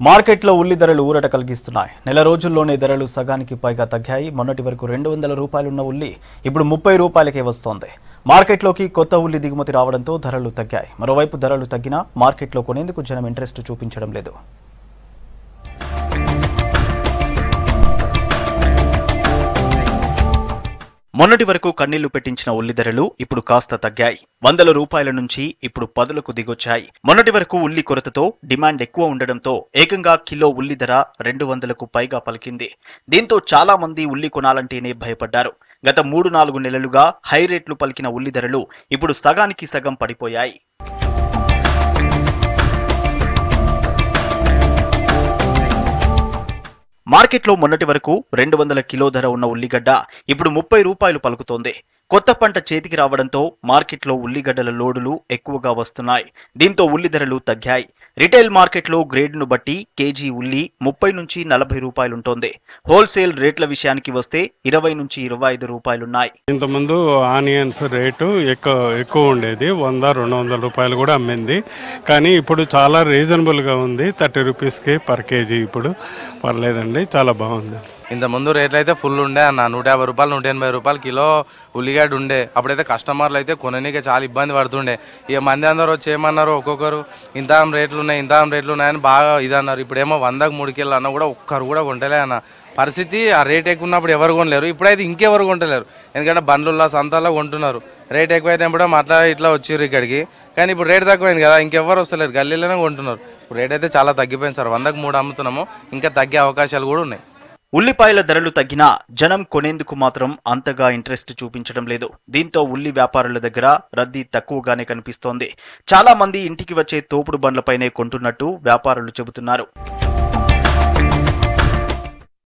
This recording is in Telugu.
మార్కెట్లో ఉల్లి ధరలు ఊరట కలిగిస్తున్నాయి. నెల రోజుల్లోనే ధరలు సగానికి పైగా తగ్గాయి. మొన్నటి వరకు రెండు వందల రూపాయలున్న ఉల్లి ఇప్పుడు ముప్పై రూపాయలకే వస్తోంది. మార్కెట్లోకి కొత్త ఉల్లి దిగుమతి రావడంతో ధరలు తగ్గాయి. మరోవైపు ధరలు తగ్గినా మార్కెట్లో కొనేందుకు జనం ఇంట్రెస్ట్ చూపించడం లేదు. మొన్నటి వరకు కన్నీళ్ళు పెట్టించిన ఉల్లి ధరలు ఇప్పుడు కాస్త తగ్గాయి. వందల రూపాయల నుంచి ఇప్పుడు పదులకు దిగొచ్చాయి. మొన్నటి వరకు ఉల్లి కొరతతో డిమాండ్ ఎక్కువ ఉండడంతో ఏకంగా కిలో ఉల్లి ధర రెండు వందలకు పైగా పలికింది. దీంతో చాలా మంది ఉల్లి కొనాలంటేనే భయపడ్డారు. గత మూడు నాలుగు నెలలుగా హై రేట్లు పలికిన ఉల్లి ధరలు ఇప్పుడు సగానికి సగం పడిపోయాయి. మార్కెట్లో మొన్నటి వరకు రెండు వందల కిలో ధర ఉన్న ఉల్లిగడ్డ ఇప్పుడు ముప్పై రూపాయలు పలుకుతోంది. కొత్త పంట చేతికి రావడంతో మార్కెట్లో ఉల్లిగడ్డల లోడులు ఎక్కువగా వస్తున్నాయి. దీంతో ఉల్లి ధరలు తగ్గాయి. రిటైల్ మార్కెట్లో గ్రేడ్ను బట్టి కేజీ ఉల్లి ముప్పై నుంచి నలభై రూపాయలుంటోంది. హోల్సేల్ రేట్ల విషయానికి వస్తే ఇరవై నుంచి ఇరవై ఐదు రూపాయలున్నాయి. ఇంతకుముందు ఆనియన్స్ రేటు ఎక్కువ ఎక్కువ ఉండేది. వంద రెండు వందల రూపాయలు కూడా అమ్మింది. కానీ ఇప్పుడు చాలా రీజనబుల్గా ఉంది. థర్టీ రూపీస్కి పర్ కేజీ ఇప్పుడు. పర్లేదండి చాలా బాగుంది. ఇంత ముందు రేట్లు అయితే ఫుల్ ఉండే అన్న. నూట యాభై రూపాయలు నూట ఎనభై రూపాయలు కిలో ఉల్లిగడ్డ ఉండే. అప్పుడైతే కస్టమర్లు అయితే కొననీకే చాలా ఇబ్బంది పడుతుండే. ఇక మంది అందరూ వచ్చి ఏమన్నారు? ఒక్కొక్కరు ఇంత రేట్లు ఉన్నాయి ఇంత రేట్లు ఉన్నాయని బాగా ఇది అన్నారు. ఇప్పుడేమో వందకు మూడు కిలో అన్న కూడా ఒక్కరు కూడా కొంటలే అన్న. పరిస్థితి ఆ రేట్ ఎక్కువ ఉన్నప్పుడు ఎవరు కొనలేరు. ఇప్పుడైతే ఇంకెవరు కొంటలేరు. ఎందుకంటే బండ్లలో సంతల్లో కొంటున్నారు. రేట్ ఎక్కువైనప్పుడు అట్లా ఇట్లా వచ్చిర్రు ఇక్కడికి. కానీ ఇప్పుడు రేట్ తక్కువైంది కదా ఇంకెవ్వరు వస్తలేరు. గల్లీలోనే కొంటున్నారు. ఇప్పుడు రేట్ అయితే చాలా తగ్గిపోయింది సార్. వందకు మూడు అమ్ముతున్నాము. ఇంకా తగ్గే అవకాశాలు కూడా ఉన్నాయి. ఉల్లిపాయల ధరలు తగ్గినా జనం కొనేందుకు మాత్రం అంతగా ఇంట్రెస్ట్ చూపించడం లేదు. దీంతో ఉల్లి వ్యాపారుల దగ్గర రద్దీ తక్కువగానే కనిపిస్తోంది. చాలా మంది ఇంటికి వచ్చే తోపుడు బండ్లపైనే కొంటున్నట్టు వ్యాపారులు చెబుతున్నారు.